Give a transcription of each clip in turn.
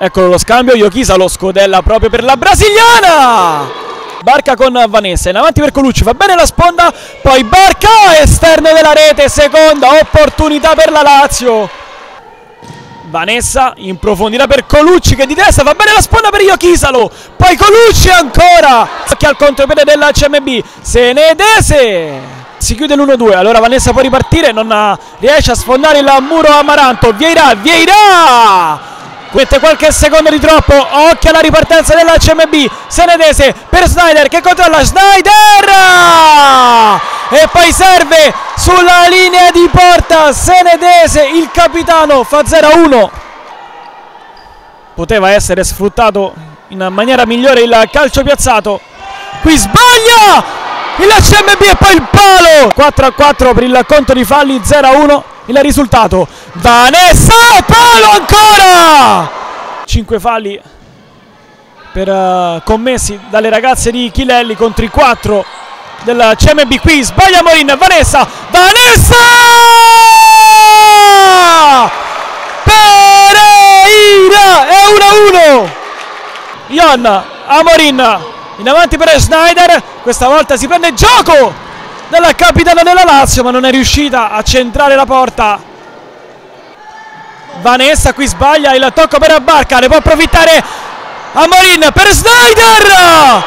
Eccolo lo scambio, Iocchisa lo scodella proprio per la brasiliana! Barca con Vanessa, in avanti per Colucci, va bene la sponda, poi Barca, esterno della rete, seconda opportunità per la Lazio. Vanessa in profondità per Colucci che di testa va bene la sponda per Iochisalo poi Colucci ancora che al contropiede della CMB Senedese si chiude l'1-2 allora Vanessa può ripartire non riesce a sfondare il muro Amaranto Vieira Vieira mette qualche secondo di troppo. Occhio alla ripartenza della CMB Senedese per Snyder che controlla. Snyder! E poi serve sulla linea di porta. Senedese il capitano fa 0-1 poteva essere sfruttato in maniera migliore il calcio piazzato. Qui sbaglia il CMB e poi il palo. 4-4 per il conto di falli 0-1 il risultato Vanessa palo ancora! 5 falli per, uh, commessi dalle ragazze di Chilelli contro i 4 del CMB qui. Sbaglia Morin Vanessa Vanessa! Pereira è 1-1 Ion Amorin in avanti per Schneider. Questa volta si prende gioco dalla capitana della Lazio ma non è riuscita a centrare la porta. Vanessa qui sbaglia il tocco per Barca ne può approfittare Amorin per Snyder!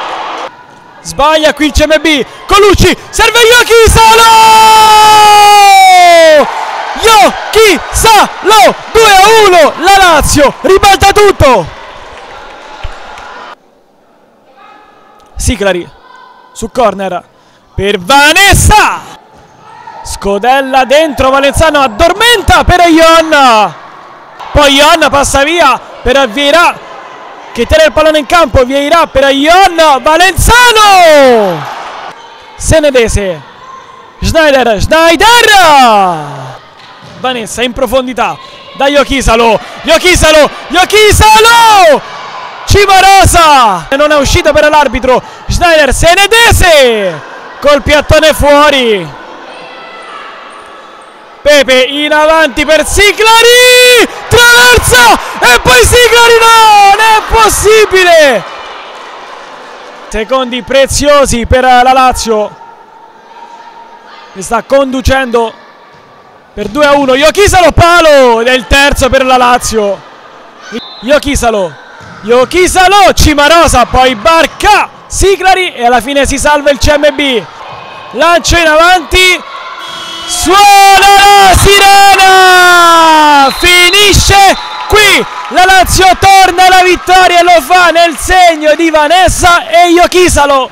Sbaglia qui il CMB Colucci serve Yoki Salo! Yoki Salo 2 a 1 la Lazio ribalta tutto! Siclari su corner per Vanessa! Scodella dentro Valenzano addormenta per Ion. Poi Ion passa via per Vieira che tiene il pallone in campo. Vieira per Ion Valenzano Senedese Schneider Schneider! Vanessa in profondità da Iochisalo Iochisalo Iochisalo Cimarosa non è uscita per l'arbitro Schneider Senedese col piattone fuori. Pepe in avanti per Siclari traversa. E poi Siclari non è possibile. Secondi preziosi per la Lazio. Che sta conducendo per 2 a 1 Iochisalo palo ed è il terzo per la Lazio. Iochisalo Iochisalo Cimarosa poi Barca Siclari e alla fine si salva il CMB lancio in avanti. Suona la sirena! Finisce qui. La Lazio torna alla vittoria e lo fa nel segno di Vanessa e Iochisalo